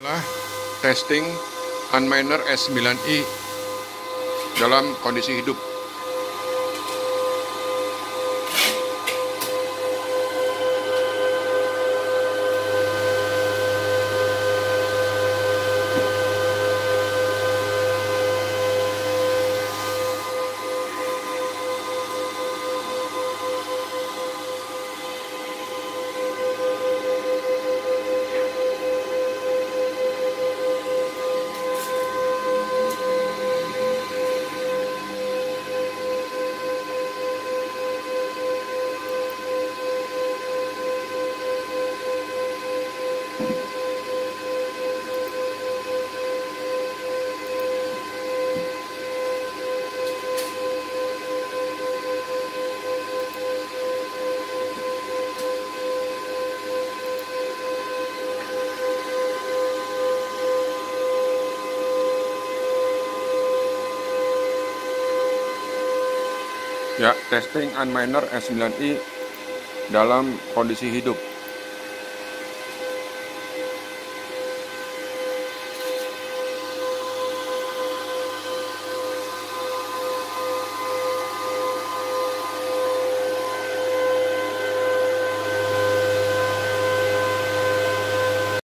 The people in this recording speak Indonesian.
adalah testing Unminer S9i dalam kondisi hidup. Ya, testing Unminer S9i dalam kondisi hidup.